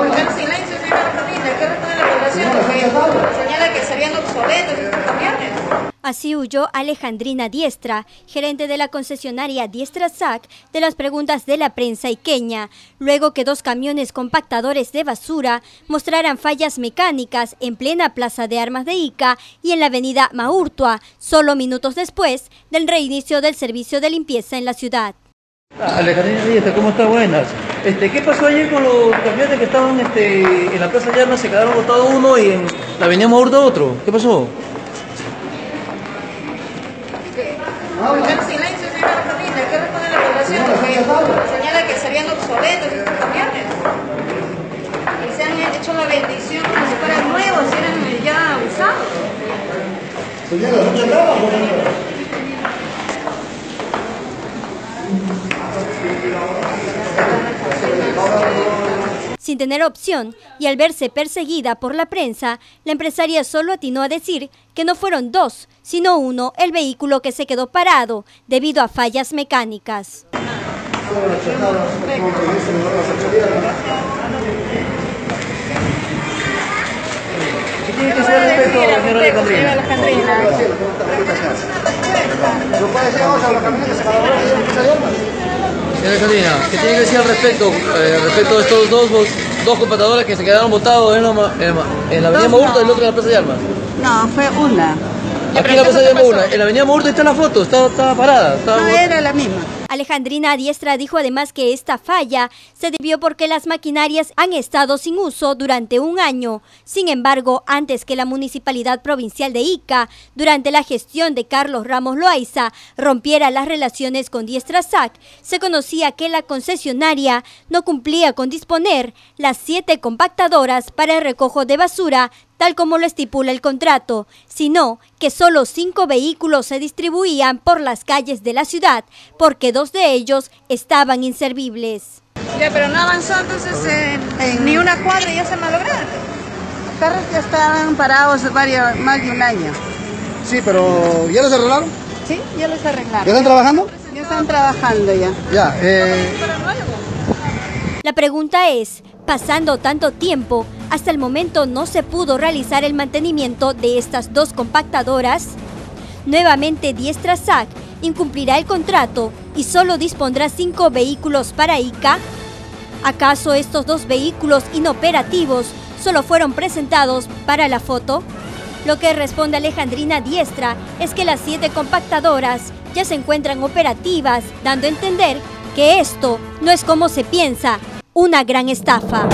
el silencio, señora Camila. ¿Qué responde la población? Porque señala que serían obsoletos estos camiones. Así huyó Alejandrina Diestra, gerente de la concesionaria Diestra SAC, de las preguntas de la prensa iqueña, luego que dos camiones compactadores de basura mostraran fallas mecánicas en plena plaza de armas de Ica y en la avenida Maurtua, solo minutos después del reinicio del servicio de limpieza en la ciudad. Alejandrina Diestra, ¿cómo está? Buenas. Este, ¿Qué pasó ayer con los camiones que estaban este, en la plaza armas? Se quedaron botados uno y en la avenida Maurtua otro. ¿Qué pasó? Silencio, señora Camila. ¿Qué responde la población? Señala que serían obsoletos estos camiones. Y se han hecho la bendición como si fueran nuevos, eran ya usados. Señora, muchas gracias. Sin tener opción y al verse perseguida por la prensa, la empresaria solo atinó a decir que no fueron dos, sino uno el vehículo que se quedó parado debido a fallas mecánicas. ¿Qué tiene que hacer al respecto, señora ¿qué tiene que decir al respecto, eh, respecto de estos dos, dos compactadores que se quedaron botados en la, en en la avenida Maurtua y el otro en la plaza de armas? No, fue una. Aquí en la plaza de armas una. En la avenida Maurtua está la foto, estaba, estaba parada. Estaba No era la misma. Alejandrina Diestra dijo además que esta falla se debió porque las maquinarias han estado sin uso durante un año. Sin embargo, antes que la Municipalidad Provincial de Ica, durante la gestión de Carlos Ramos Loaiza, rompiera las relaciones con Diestra SAC, se conocía que la concesionaria no cumplía con disponer las siete compactadoras para el recojo de basura tal como lo estipula el contrato, sino que solo cinco vehículos se distribuían por las calles de la ciudad porque dos de ellos estaban inservibles. Ya, pero no avanzó entonces en, En- ni una cuadra y ya se malograron. Los carros ya estaban parados varios, más de un año. Sí, pero ¿ya los arreglaron? Sí, ya los ¿Ya arreglaron. están trabajando? Ya están trabajando ya. Ya, eh, La pregunta es, pasando tanto tiempo, hasta el momento no se pudo realizar el mantenimiento de estas dos compactadoras. Nuevamente Diestra SAC incumplirá el contrato y solo dispondrá cinco vehículos para ICA. ¿Acaso estos dos vehículos inoperativos solo fueron presentados para la foto? Lo que responde Alejandrina Diestra es que las siete compactadoras ya se encuentran operativas, dando a entender que esto no es como se piensa, una gran estafa.